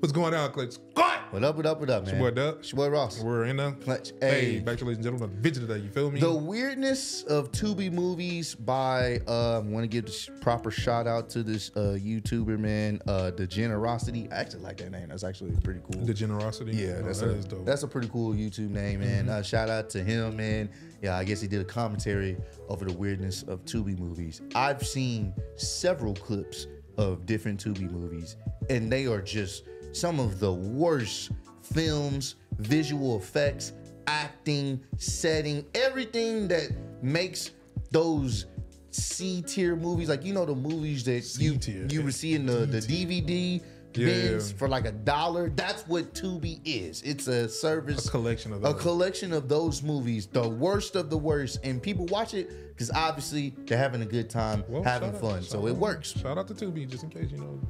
What's going on, Clutch Squad? What up, what up, what up, man? What up? It's your boy Ross. We're in there. Clutch. Hey, Hey. back to ladies and gentlemen, Vigil today. You feel me? The weirdness of Tubi movies by um want to give the proper shout out to this uh YouTuber man, uh the generosity. I actually like that name. That's actually pretty cool. The generosity. yeah, Oh, that's that a, is dope. Mm-hmm. that's a pretty cool YouTube name, man. Uh, shout out to him, man. Yeah, I guess he did a commentary over the weirdness of Tubi movies. I've seen several clips of different Tubi movies, and they are just some of the worst films, visual effects, acting, setting, everything that makes those C tier movies, like you know the movies that you C-tier. you would see in the, the DVD Yeah. bins for like a dollar. That's what Tubi is. It's a service, A collection of a those. collection of those movies, the worst of the worst, and people watch it because obviously they're having a good time, Well, having shout out- fun, so it out- works. Shout out to Tubi, just in case you know.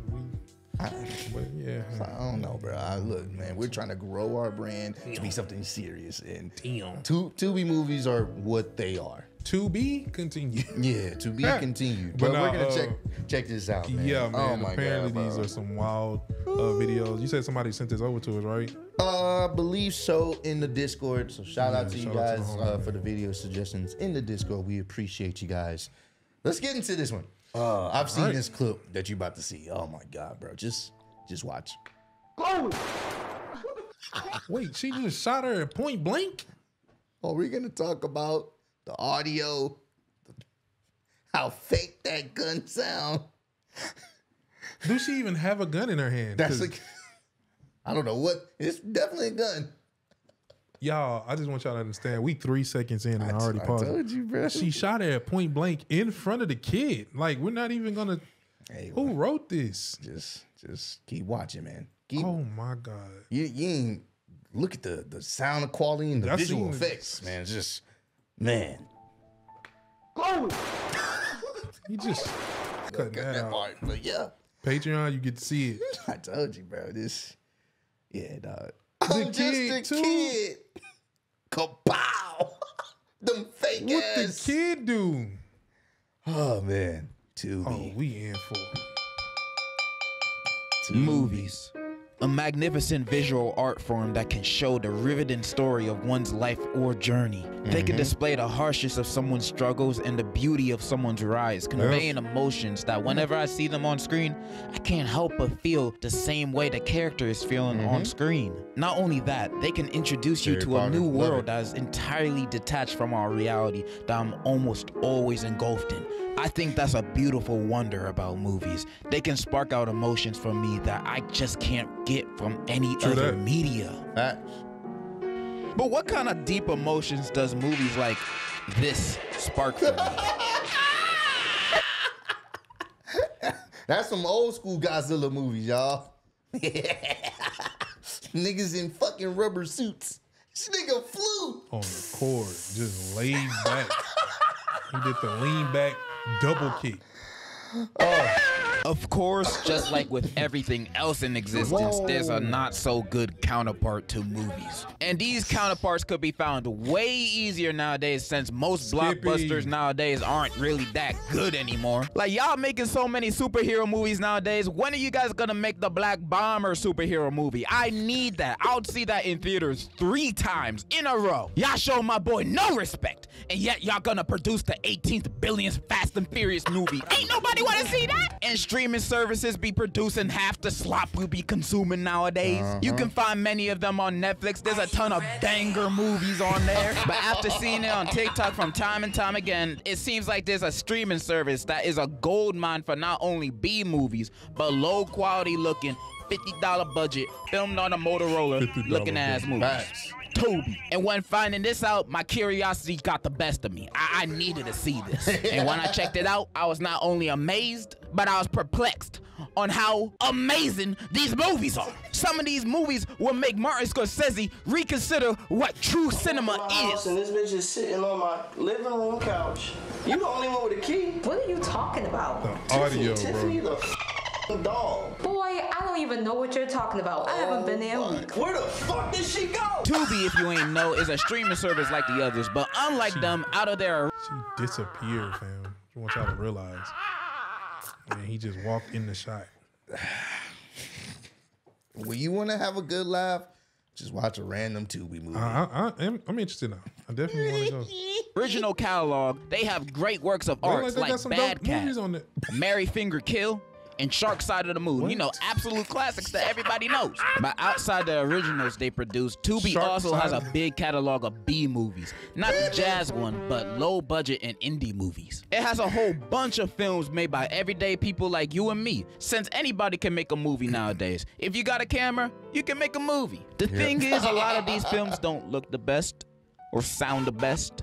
But yeah, I don't know, bro. I, look, man, we're trying to grow our brand to be something serious, and Tu- Tubi movies are what they are. to be continued. Yeah, to be continued. But But, we're gonna uh, check check this out, man. Yeah, Oh man. my Apparently, God, these bro. are some wild uh, videos. You said somebody sent this over to us, right? Uh, believe so in the Discord. So shout out to you shout out to guys the homie, uh, for the video suggestions in the Discord. We appreciate you guys. Let's get into this one. Uh, I've seen Alright. this clip that you're about to see. Oh my god, bro! Just just watch. Wait, she just shot her at point blank. Oh, we're gonna talk about the audio, how fake that gun sound. Do she even have a gun in her hand? That's 'Cause, like, I don't know what. It's definitely a gun. Y'all. I just want y'all to understand. We three seconds in and I, already paused. it. told you, bro. She shot at point blank in front of the kid. Like we're not even gonna. Hey, Who wrote this? just just keep watching, man. Keep Oh my god! you, you ain't look at the the sound quality and the I visual seen- effects, man. It's just man. You just Cut that that out. part, but yeah, Patreon, you get to see it. I told you, bro. This, yeah, dog. The I'm just kid, a too. kid. Kapow! Them fake What the kid do? Oh man, Tubi. Oh, we in for. Movies. A magnificent visual art form that can show the riveting story of one's life or journey. They can display the harshness of someone's struggles and the beauty of someone's rise, conveying emotions that whenever I see them on screen, I can't help but feel the same way the character is feeling on screen. Not only that, they can introduce you to a new world that is entirely detached from our reality that I'm almost always engulfed in. I think that's a beautiful wonder about movies. They can spark out emotions from me that I just can't get from any True other that. media. Facts. But what kind of deep emotions does movies like this spark for me? That's some old school Godzilla movies, y'all. Niggas in fucking rubber suits. This nigga flew. on the cord, just laid back. he did the lean back double kick. Of course, just like with everything else in existence, there's a not so good counterpart to movies. And these counterparts could be found way easier nowadays since most Skippy. blockbusters nowadays aren't really that good anymore. Like y'all making so many superhero movies nowadays, when are you guys gonna make the Black Bomber superhero movie? I need that. I'll see that in theaters three times in a row. Y'all show my boy no respect, and yet y'all gonna produce the 18th billionth Fast and Furious movie. Ain't nobody wanna see that? And streaming services be producing half the slop we be consuming nowadays. Uh-huh. You can find many of them on Netflix. There's a ton of banger movies on there. But after seeing it on TikTok from time and time again, it seems like there's a streaming service that is a gold mine for not only B movies, but low quality looking, $50 budget, filmed on a Motorola looking ass budget. movies. Facts. Tubi. And when finding this out, my curiosity got the best of me. I, I needed to see this. and when I checked it out, I was not only amazed, but I was perplexed on how amazing these movies are. Some of these movies will make Martin Scorsese reconsider what true cinema my house is. and this bitch is sitting on my living room couch. You the only one with a key. What are you talking about? The audio, Tiffany, bro. the f***ing dog. Boy, I don't even know what you're talking about. I haven't been there a oh, week. Where the fuck did she go? Tubi, if you ain't know, is a streaming service like the others, but unlike them, out of their She disappeared, fam. I want y'all to realize. And he just walked in the shot. when you want to have a good laugh, just watch a random Tubi movie. I, I, I am, I'm interested now. I definitely want to go. Original catalog, they have great works of art like they like, got some Bad dope Cat, on there. Mary Finger Kill, and Shark Side of the Moon. You know, absolute classics that everybody knows. But outside the originals they produced, Tubi Shark also has a big catalog of B movies. Not the jazz one, but low budget and indie movies. It has a whole bunch of films made by everyday people like you and me. Since anybody can make a movie nowadays. If you got a camera, you can make a movie. The thing is, a lot of these films don't look the best or sound the best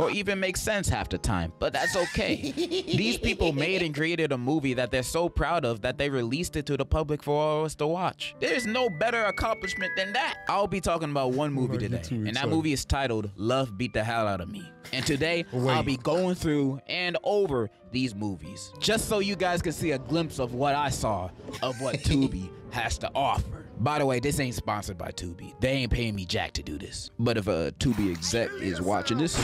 or even make sense half the time, but that's okay. These people made and created a movie that they're so proud of that they released it to the public for all of us to watch. There's no better accomplishment than that. I'll be talking about one movie Like today, and that movie is titled Love Beat the Hell Out of Me. And today, I'll be going through and over these movies, just so you guys can see a glimpse of what I saw of what Tubi has to offer. By the way, this ain't sponsored by Tubi. They ain't paying me jack to do this. But if a Tubi exec is watching this,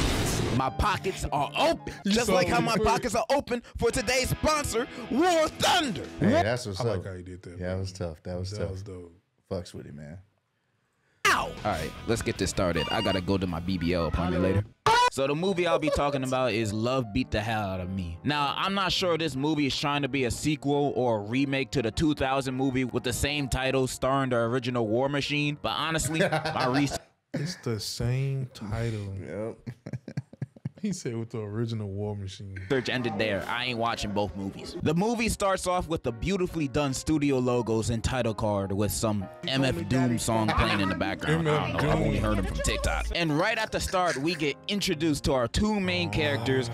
my pockets are open. Just saw like how my pockets are open for today's sponsor, War Thunder. hey, that's what's I up. like how you did that. yeah, that was tough. That was That tough. was dope. Fucks with it, man. Ow! All right, let's get this started. I gotta go to my BBL appointment later. So the movie I'll be talking about is Love Beat the Hell Out of Me. Now, I'm not sure this movie is trying to be a sequel or a remake to the 2000 movie with the same title starring the original War Machine, but honestly, my research It's the same title. Yep. He said with the original War Machine. ended there. I ain't watching both movies. The movie starts off with the beautifully done studio logos and title card with some MF Doom song playing in the background. I don't know. I've only heard him from TikTok. And right at the start, we get introduced to our two main characters.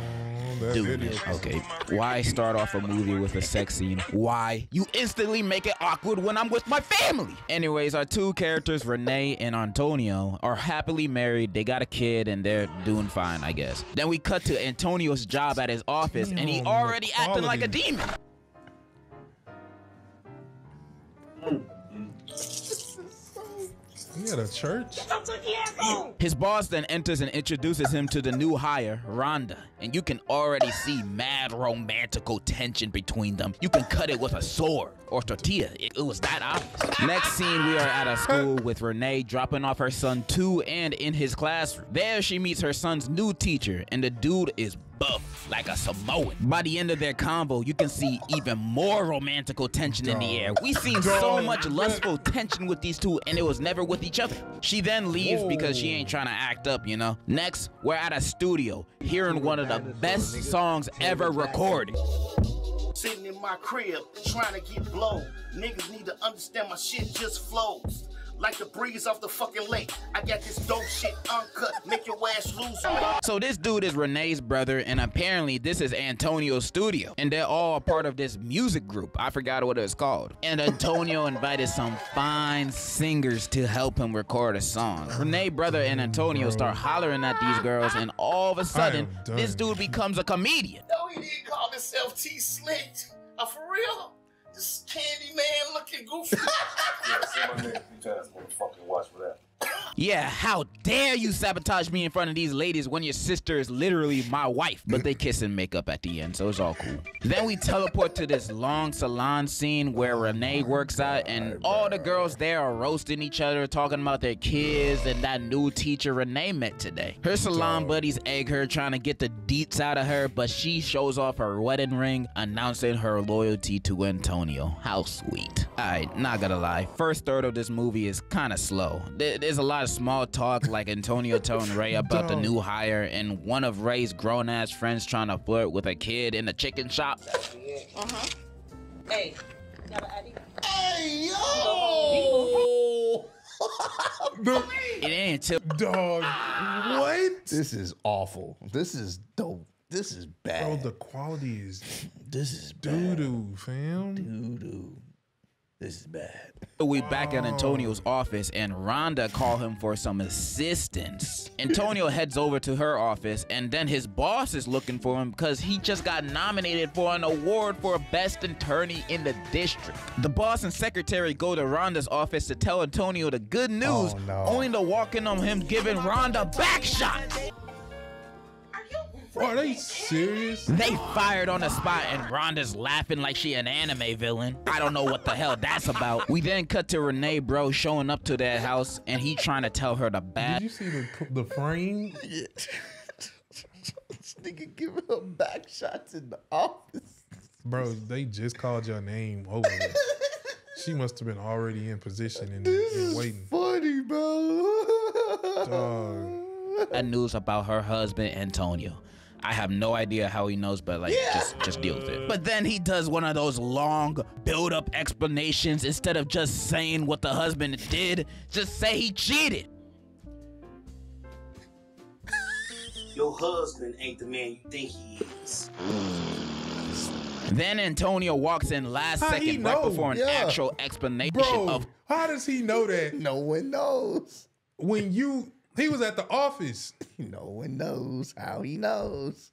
Oh, that Dude, video. okay. Why start off a movie with a sex scene? Why? You instantly make it awkward when I'm with my family. Anyways, our two characters, Renee and Antonio, are happily married. They got a kid and they're doing fine, I guess. Then we cut to Antonio's job at his office and he Damn, already acting like a quality. demon. Mm. He had a church. His boss then enters and introduces him to the new hire, Rhonda, and you can already see mad romantical tension between them. You can cut it with a sword or tortilla. It, it was that obvious. Next scene, we are at a school with Renee dropping off her son to and in his classroom. There, she meets her son's new teacher, and the dude is buff like a Samoan. By the end of their combo, you can see even more romantical tension in the air. We seen so much lustful tension with these two, and it was never with each other. She then leaves because she ain't trying to act up, you know. Next, we're at a studio, hearing one of the best songs ever recorded. Sitting in my crib, trying to get blow. Niggas need to understand my shit just flows. Like the breeze off the fucking lake. I got this dope shit uncut, make your ass lose weight. So this dude is Renee's brother, and apparently this is Antonio's studio, and they're all a part of this music group. I forgot what it's called. And Antonio invited some fine singers to help him record a song. Renee brother and Antonio start hollering at these girls, and all of a sudden, this dude becomes a comedian. No, he didn't call himself T Slick. Uh, for real? This candy man looking goofy. Yeah, how dare you sabotage me in front of these ladies when your sister is literally my wife? But they kiss and make up at the end, so it's all cool. Then we teleport to this long salon scene where Renee works out, and all the girls there are roasting each other, talking about their kids and that new teacher Renee met today. Her salon buddies egg her, trying to get the deets out of her, but she shows off her wedding ring, announcing her loyalty to Antonio. How sweet. Alright, not gonna lie. First third of this movie is kind of slow. There- There's a lot of small talk, like Antonio telling Ray about the new hire, and one of Ray's grown ass friends trying to flirt with a kid in a chicken shop. Hey, got an ID? Hey yo! It ain't until Dog. what? This is awful. This is dope. This is bad. Bro, the quality is this is doo doo, fam. Doo doo. This is bad. we back at Antonio's office, and Rhonda call him for some assistance. Antonio heads over to her office, and then his boss is looking for him because he just got nominated for an award for best attorney in the district. The boss and secretary go to Rhonda's office to tell Antonio the good news, Oh, no. only to walk in on him giving Rhonda back shots. Are they serious? They fired on the spot and Rhonda's laughing like she an anime villain. I don't know what the hell that's about. We then cut to Renee bro showing up to their house and he trying to tell her the Did you see the the frame? this nigga giving her back shots in the office. Bro, they just called your name over. there. She must have been already in position and, This and is funny, bro. Dog. Bad news about her husband Antonio. I have no idea how he knows, but like just just deal with it. But then he does one of those long build up explanations instead of just saying what the husband did, just say he cheated. Your husband ain't the man you think he is. Then Antonio walks in last How second right know? before an Yeah. actual explanation Bro, of how does he know that no one knows. when you he was at the office? No one knows how he knows.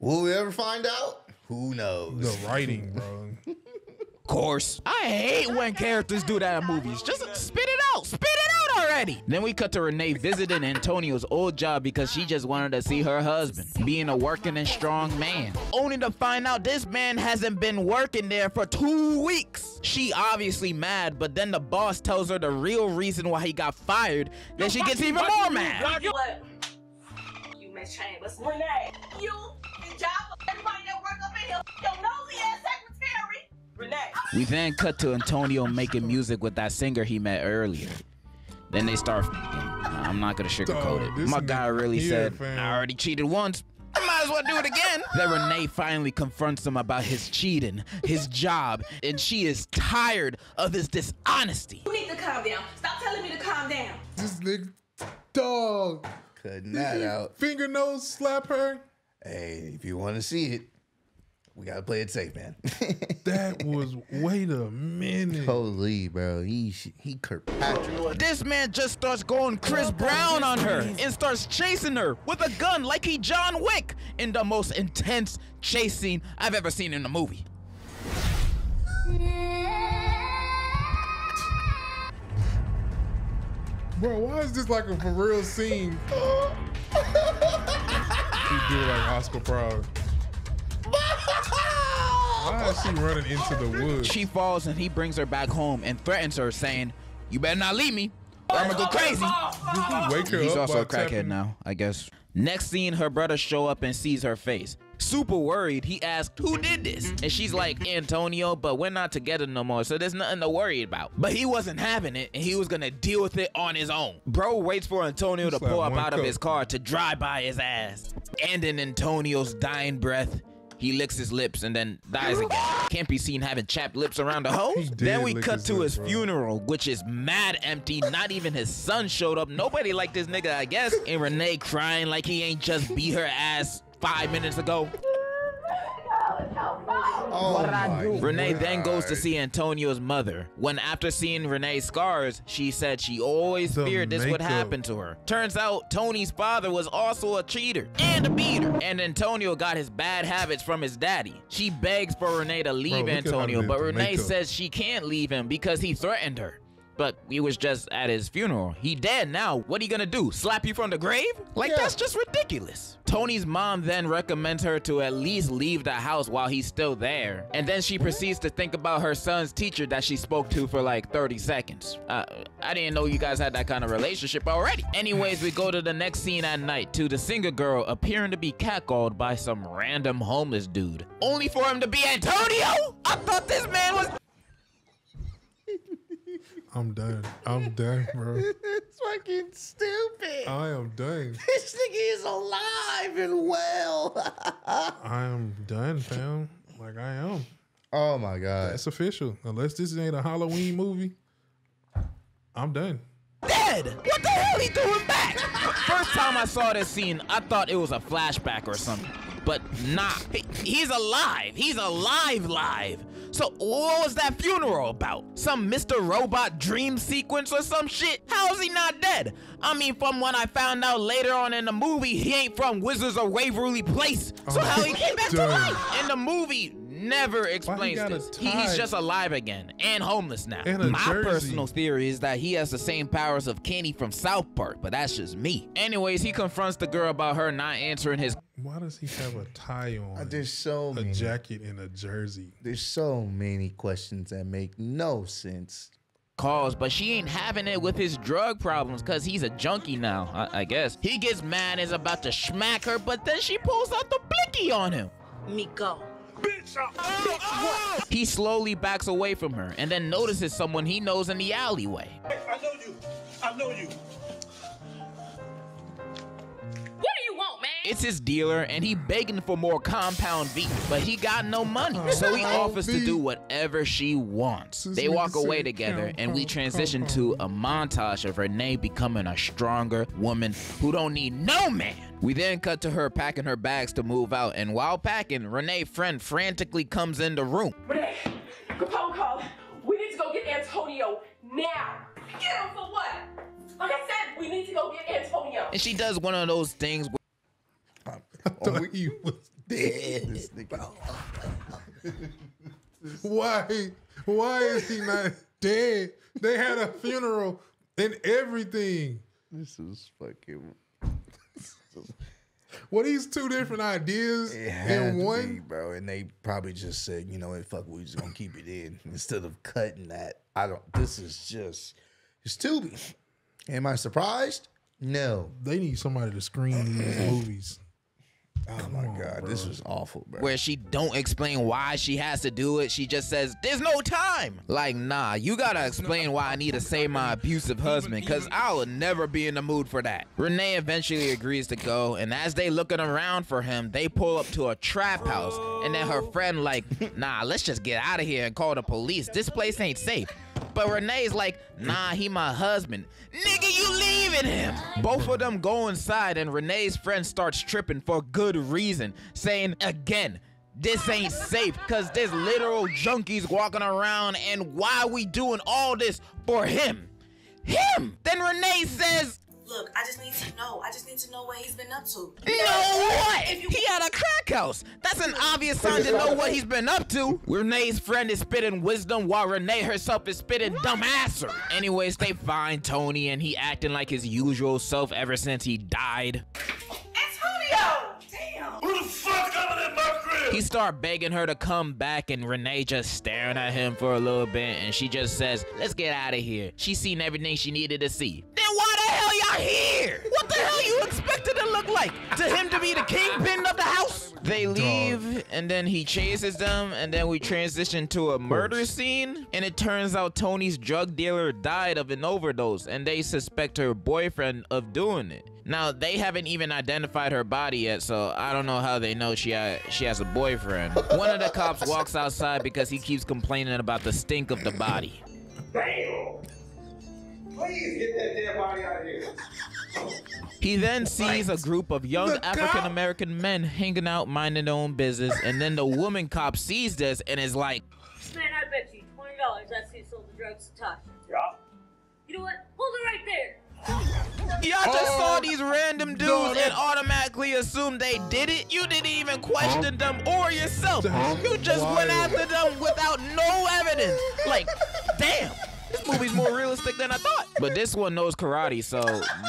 Will we ever find out? Who knows? The writing, bro. Of course. I hate when characters do that in movies. Just spit it out. Spit it out already. Then we cut to Renee visiting Antonio's old job because she just wanted to see her husband, being a working and strong man. Only to find out this man hasn't been working there for two weeks. She obviously mad, but then the boss tells her the real reason why he got fired. Then she gets even more mad. What? You Miss Chambers. Renee. You, the job everybody that work up in here. Your nosy ass secretary. Renee. We then cut to Antonio making music with that singer he met earlier. Then they start. f***ing. I'm not gonna sugarcoat it. My guy really here, said, fam. "I already cheated once. I might as well do it again." then Renee finally confronts him about his cheating, his job, and she is tired of his dishonesty. You need to calm down. Stop telling me to calm down. This nigga, dog, Cutting that out. finger nose slap her. Hey, if you want to see it, we gotta play it safe, man. That was wait a minute. Holy, bro, he he Kirkpatrick. This man just starts going Chris Brown on her and starts chasing her with a gun like he John Wick in the most intense chase scene I've ever seen in a movie. Bro, why is this like a for real scene? He do it like Oscar Proud. Why is she running into the woods? She falls and he brings her back home and threatens her, saying, You better not leave me, or I'm gonna go crazy. Did he wake her He's up also a crackhead tapping- now, I guess. Next scene, her brother show up and sees her face. Super worried, he asked, Who did this? And she's like, Antonio, but we're not together no more, so there's nothing to worry about. But he wasn't having it, and he was gonna deal with it on his own. Bro waits for Antonio to like pull up out of his car to drive by his ass. And in Antonio's dying breath, he licks his lips and then dies again. Can't be seen having chapped lips around a hoe. Then we cut his to lips, his bro. funeral, which is mad empty. Not even his son showed up. Nobody liked this nigga, I guess. And Renee crying like he ain't just beat her ass five minutes ago. Oh Renee then goes to see Antonio's mother. When after seeing Renee's scars, she said she always The feared this would happen to her. Turns out Tony's father was also a cheater and a beater. And Antonio got his bad habits from his daddy. She begs for Renee to leave how Antonio, but Renee makeup. says she can't leave him because he threatened her. But he was just at his funeral. He dead now. What are you gonna do? Slap you from the grave? Like Yeah. that's just ridiculous. Tony's mom then recommends her to at least leave the house while he's still there. And then she proceeds to think about her son's teacher that she spoke to for like 30 seconds. Uh, I didn't know you guys had that kind of relationship already. Anyways, we go to the next scene at night to the singer girl appearing to be catcalled by some random homeless dude. Only for him to be Antonio? I thought this man was I'm done. I'm done, bro. It's fucking stupid. I am done. this nigga is alive and well. I am done, fam. Like I am. oh my god. That's official. Unless this ain't a Halloween movie, I'm done. dead. What the hell he doing back? First time I saw this scene, I thought it was a flashback or something. But nah, he's alive. He's alive, live. So what was that funeral about? Some Mr. Robot dream sequence or some shit? How is he not dead? I mean, from what I found out later on in the movie, he ain't from Wizards of Waverly Place. So Oh, how he came back to life? In the movie, never explains got a this. He- he's just alive again and homeless now. And a My jersey. personal theory is that he has the same powers of Kenny from South Park, but that's just me. Anyways, he confronts the girl about her not answering his Why does he have a tie uh, on? There's so a many. jacket and a jersey. There's so many questions that make no sense. calls, but she ain't having it with his drug problems because he's a junkie now, I, I guess. He gets mad and is about to smack her, but then she pulls out the blicky on him. Miko. He slowly backs away from her and then notices someone he knows in the alleyway. I know you. I know you. What do you want, man? It's his dealer and he begging for more compound V, but he got no money. So he offers to do whatever she wants. They walk away together and we transition to a montage of Renee becoming a stronger woman who don't need no man. We then cut to her packing her bags to move out, and while packing, Renee's friend frantically comes in the room. Renee, Capone called. We need to go get Antonio now. Get him for what? Like I said, we need to go get Antonio. And she does one of those things I thought oh, he was Dead. This nigga. Why? Why is he not dead? They had a funeral and everything. This is fucking. What these two different ideas in one? be, bro. And they probably just said, you know what, fuck, we just gonna keep it in instead of cutting that. I don't. This is just. It's Tubi. Am I surprised? No. They need somebody to screen these movies. Oh my god, this was awful, bro. where she don't explain why she has to do it. She just says, "There's no time." Like, nah, you gotta explain why I need to save my abusive husband, cause I will never be in the mood for that. Renee eventually agrees to go, and as they looking around for him, they pull up to a trap house, and then her friend like, "Nah, let's just get out of here and call the police. This place ain't safe." But Renee's like, nah, he my husband. Nigga, you leaving him. Both of them go inside and Renee's friend starts tripping for good reason, saying again, this ain't safe because there's literal junkies walking around and why we doing all this for him? Him! Then Renee says, Look, I just need to know. I just need to know what he's been up to. No what? He had a crack house. That's an obvious sign to know what he's been up to. Renee's friend is spitting wisdom while Renee herself is spitting dumbassery. Anyways, they find Tony and he acting like his usual self ever since he died. Antonio! Damn. Who the fuck coming in my crib? He start begging her to come back and Renee just staring at him for a little bit and she just says, let's get out of here. She's seen everything she needed to see. Then why the hell y'all here? What the hell you expected to look like? To him to be the kingpin of the house? They leave and then he chases them and then we transition to a murder scene and it turns out Tony's drug dealer died of an overdose and they suspect her boyfriend of doing it. Now they haven't even identified her body yet, so I don't know how they know she ha- she has a boyfriend. One of the cops walks outside because he keeps complaining about the stink of the body. Damn. Please get that dead body out of here. He then sees a group of young The African American men hanging out minding their own business, and then the woman cop sees this and is like, Man, I bet you twenty dollars I see sold the drugs to Tasha. Yeah. You know what? Hold it right there. Y'all just Oh, saw these random dudes no, and automatically assumed they did it. You didn't even question them or yourself. You just went after them without no evidence. Like, damn. This movie's more realistic than I thought. But this one knows karate, so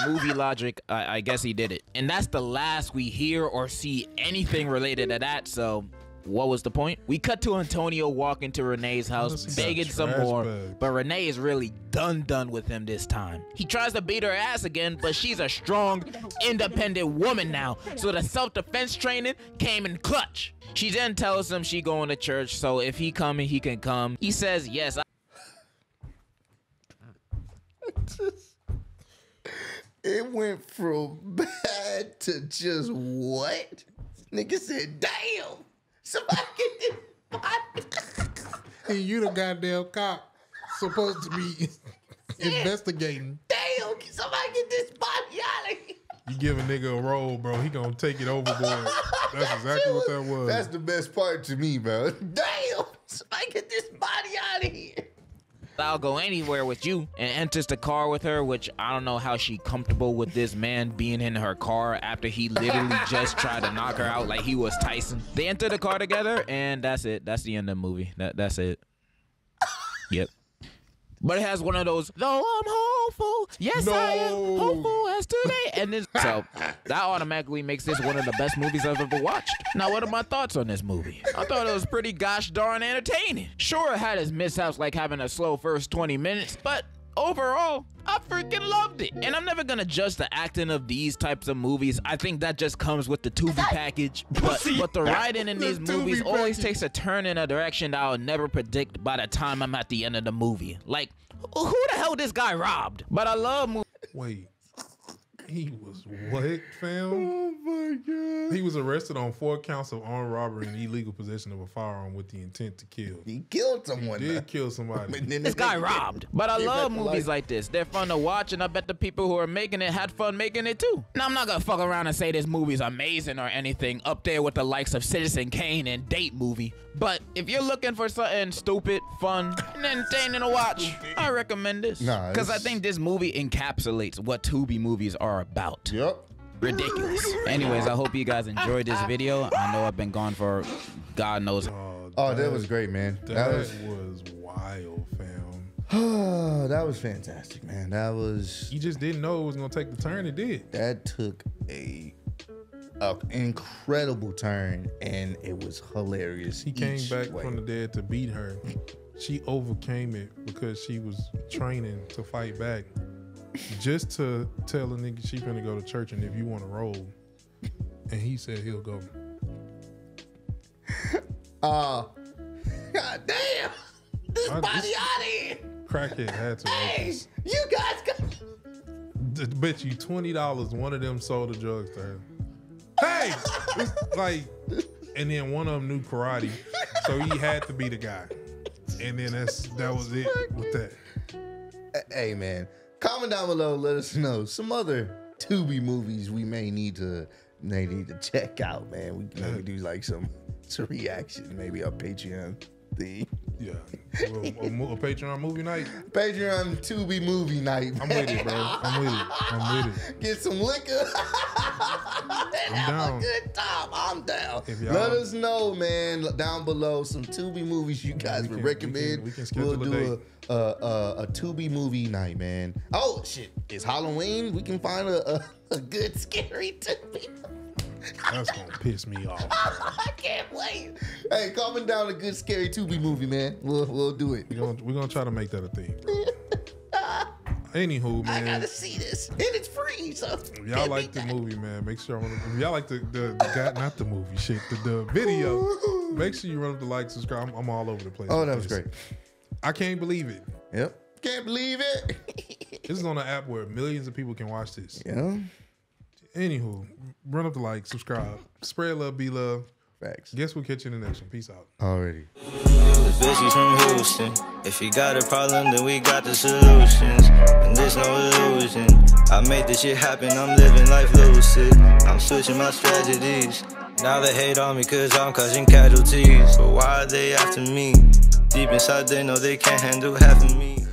movie logic, I, I guess he did it. And that's the last we hear or see anything related to that, so what was the point? We cut to Antonio walking to Renee's house, begging some more, bags. but Renee is really done done with him this time. He tries to beat her ass again, but she's a strong, independent woman now, so the self-defense training came in clutch. She then tells him she going to church, so if he coming, he can come. He says, yes, I It went from bad to just what? Nigga said, damn. Somebody get this body. And you the goddamn cop supposed to be investigating. Damn, can somebody get this body out of here? You give a nigga a roll, bro. He gonna take it overboard. That's exactly what that was. That's the best part to me, bro. Damn, somebody get this body out of here. I'll go anywhere with you and enters the car with her, which I don't know how she comfortable with this man being in her car after he literally just tried to knock her out like he was Tyson. They enter the car together and that's it. That's the end of the movie. That that's it. Yep. But it has one of those, though I'm hopeful. Yes, I am No. hopeful as today. And then, so that automatically makes this one of the best movies I've ever watched. Now, what are my thoughts on this movie? I thought it was pretty gosh darn entertaining. Sure, it had its mishaps like having a slow first 20 minutes, but overall, I freaking loved it. And I'm never gonna judge the acting of these types of movies. I think that just comes with the Tubi package. But, but the writing in these movies always takes a turn in a direction that I'll never predict by the time I'm at the end of the movie. Like, who who the hell this guy robbed? But I love movies. Wait. He was what, fam? Oh my god. He was arrested on four counts of armed robbery and illegal possession of a firearm with the intent to kill. He killed someone. Did kill somebody. This guy robbed. But I love movies like this. They're fun to watch, and I bet the people who are making it had fun making it too. Now, I'm not gonna fuck around and say this movie's amazing or anything, up there with the likes of Citizen Kane and Date Movie. But if you're looking for something stupid, fun, and entertaining to watch, I recommend this. Nah, Because I think this movie encapsulates what Tubi movies are about. Yep. Ridiculous. Anyways, I hope you guys enjoyed this video. I know I've been gone for God knows. Oh, oh that was great, man. That, That was was wild, fam. that was fantastic, man. That was You just didn't know it was gonna take the turn it did. that took a, a incredible turn, and it was hilarious. He came back way. from the dead to beat her. She overcame it because she was training to fight back. Just to tell a nigga she finna go to church and if you want to roll. And he said he'll go. Uh, God damn! This I- body this- out of here! Crackhead had to. Hey, Hey. you guys got. Bet you twenty dollars one of them sold the drugs to her. Hey, It's like, and then one of them knew karate, so he had to be the guy. And then that's that was it with that. Hey, man, comment down below. Let us know some other Tubi movies we may need to may need to check out, man. We can maybe do like some some reaction, maybe a Patreon thing. Yeah, a, a, a Patreon movie night. Patreon Tubi movie night. I'm with it, bro. I'm with it. I'm with it. Get some liquor. and have down. a good time. I'm down. Let us know, man, down below some Tubi movies you guys we would can- we recommend. can- we can we'll do a, a, a, a Tubi movie night, man. Oh shit, it's Halloween. We can find a, a, a good scary Tubi. That's gonna piss me off. I can't wait. Hey, comment down a good scary Tubi movie, man. We'll we'll do it. We're gonna, we're gonna try to make that a thing, bro. Anywho, I gotta see this, and it's free. So If y'all like the movie, man, make sure if y'all like the the, the guy, not the movie shit, the, the video, make sure you run up the like, subscribe. I'm, I'm all over the place. Oh, that was this. great. I can't believe it. Yep. Can't believe it. This is on an app where millions of people can watch this. yeah. Anywho, run up the like, subscribe, spread love, be love. Facts. Guess we'll catch you in the next one. Peace out. Already. Bitch, he's from Houston. If you got a problem, then we got the solutions. And there's no illusion. I made this shit happen, I'm living life lucid. I'm switching my strategies. Now they hate on me cause I'm causing casualties. But why are they after me? Deep inside, they know they can't handle half of me.